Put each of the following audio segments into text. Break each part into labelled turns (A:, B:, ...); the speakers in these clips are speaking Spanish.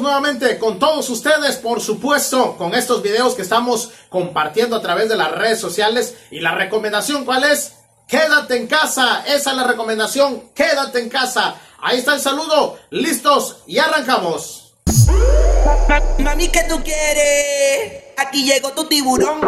A: nuevamente con todos ustedes, por supuesto, con estos videos que estamos compartiendo a través de las redes sociales. Y la recomendación, ¿cuál es? Quédate en casa. Esa es la recomendación. Quédate en casa. Ahí está el saludo. Listos y arrancamos.
B: Mami, ¿qué tú quieres? Aquí llegó tu tiburón.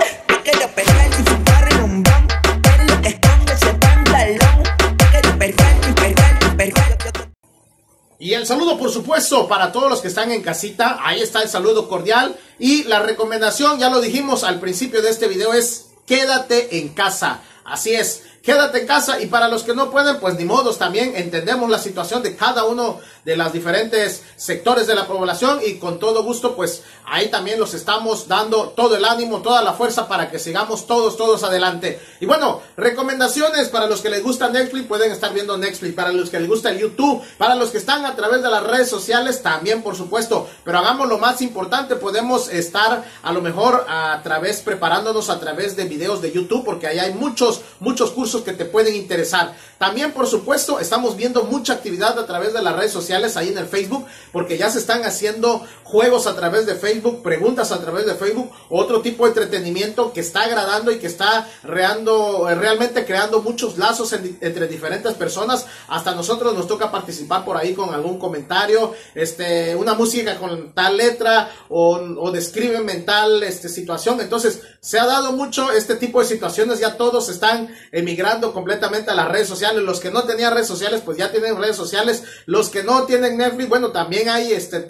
A: Y el saludo, por supuesto, para todos los que están en casita. Ahí está el saludo cordial. Y la recomendación, ya lo dijimos al principio de este video, es quédate en casa. Así es, quédate en casa. Y para los que no pueden, pues ni modos, también entendemos la situación de cada uno de los diferentes sectores de la población. Y con todo gusto, pues ahí también los estamos dando todo el ánimo, toda la fuerza para que sigamos todos, todos adelante. Y bueno, recomendaciones para los que les gusta Netflix, pueden estar viendo Netflix, para los que les gusta el YouTube, para los que están a través de las redes sociales, también por supuesto, pero hagamos lo más importante, podemos estar a lo mejor a través, preparándonos a través de videos de YouTube, porque ahí hay muchos, muchos cursos que te pueden interesar. También, por supuesto, estamos viendo mucha actividad a través de las redes sociales, ahí en el Facebook, porque ya se están haciendo juegos a través de Facebook, preguntas a través de Facebook, otro tipo de entretenimiento que está agradando y que está reando, realmente creando muchos lazos entre diferentes personas. Hasta nosotros nos toca participar por ahí con algún comentario, este, una música con tal letra o, o describen en tal este, situación. Entonces, se ha dado mucho este tipo de situaciones, ya todos están emigrando completamente a las redes sociales. Los que no tenían redes sociales, pues ya tienen redes sociales. Los que no tienen Netflix, bueno, también hay este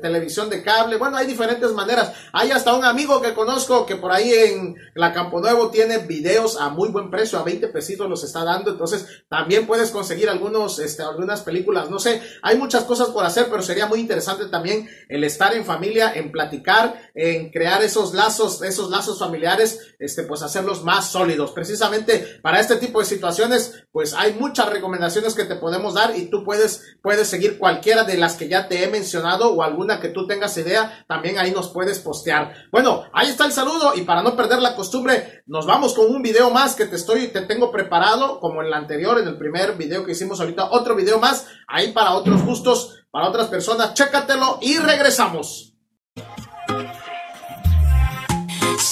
A: televisión de cable. Bueno, hay diferentes maneras. Hay hasta un amigo que conozco que por ahí en la Campo Nuevo tiene videos a muy buen precio, a 20 pesitos los está dando. Entonces, también puedes conseguir algunos, este, algunas películas. No sé, hay muchas cosas por hacer, pero sería muy interesante también el estar en familia, en platicar, en crear esos lazos, esos lazos familiares, este, pues hacerlos más sólidos. Precisamente para este tipo de situaciones, pues hay muchas recomendaciones que te podemos dar y tú puedes, puedes seguir cualquiera de las que ya te he mencionado o alguna que tú tengas idea, también ahí nos puedes postear. Bueno, ahí está el saludo y para no perder la costumbre, nos vamos con un video más que te estoy, te tengo preparado, como en el anterior, en el primer video que hicimos ahorita, otro video más, ahí para otros gustos, para otras personas, chécatelo y regresamos.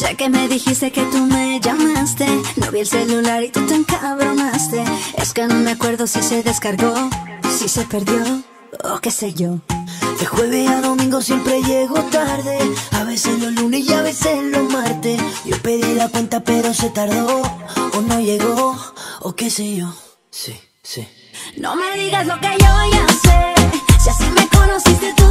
C: Sé que me dijiste que tú me llamaste. No vi el celular y tú te encabronaste. Es que no me acuerdo si se descargó Si se perdió o qué sé yo.
B: De jueves a domingo siempre llego tarde. A veces los lunes y a veces los martes. Yo pedí la cuenta pero se tardó O no llegó o qué sé yo. Sí, sí.
C: No me digas lo que yo ya sé. Si así me conociste tú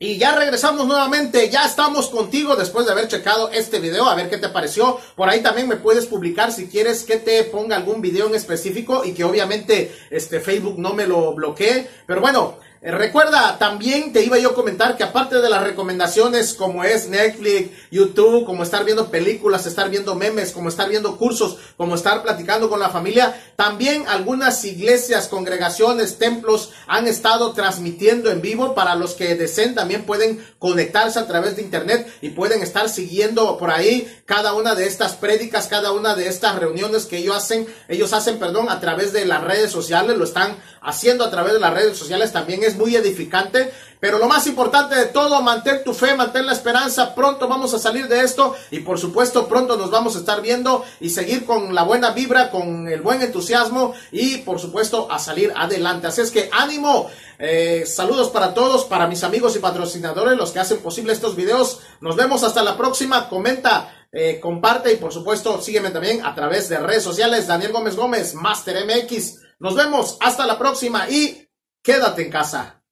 A: Y ya regresamos nuevamente, ya estamos contigo después de haber checado este video, a ver qué te pareció. Por ahí también me puedes publicar si quieres que te ponga algún video en específico y que obviamente este Facebook no me lo bloquee. Pero bueno, eh, recuerda, también te iba yo a comentar que aparte de las recomendaciones como es Netflix, YouTube, como estar viendo películas, estar viendo memes, como estar viendo cursos, como estar platicando con la familia, también algunas iglesias, congregaciones, templos han estado transmitiendo en vivo para los que deseen también pueden conectarse a través de internet y pueden estar siguiendo por ahí cada una de estas prédicas, cada una de estas reuniones que ellos hacen, ellos hacen, perdón, a través de las redes sociales, lo están haciendo a través de las redes sociales, también es muy edificante. Pero lo más importante de todo, mantén tu fe, mantén la esperanza. Pronto vamos a salir de esto y por supuesto pronto nos vamos a estar viendo y seguir con la buena vibra, con el buen entusiasmo y por supuesto a salir adelante. Así es que ánimo. Eh, saludos para todos, para mis amigos y patrocinadores, los que hacen posible estos videos. Nos vemos hasta la próxima. Comenta, eh, comparte y por supuesto sígueme también a través de redes sociales. Daniel Gómez Gómez, Master MX. Nos vemos hasta la próxima y quédate en casa.